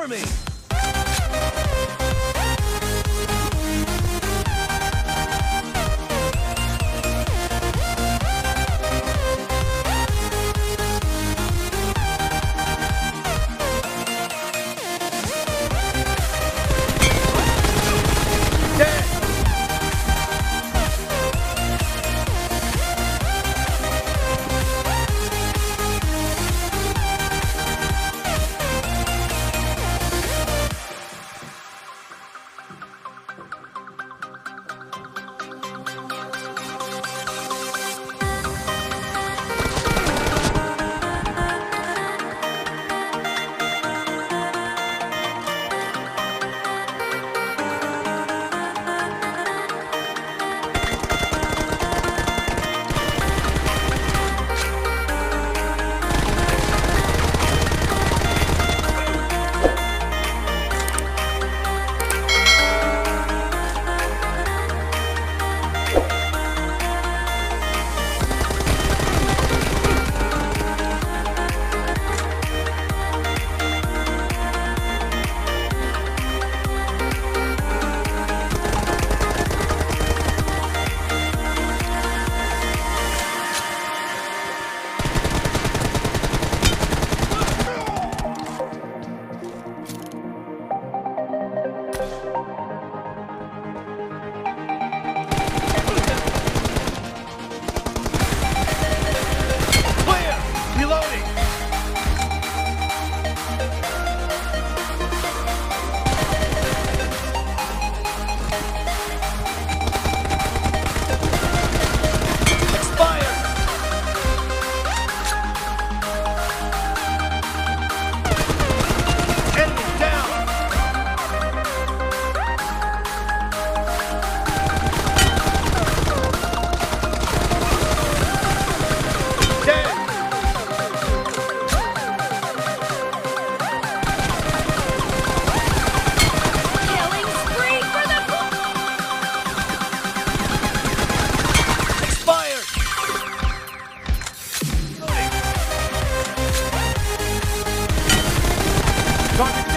Cover me! 감사합니다.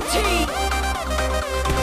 beauty!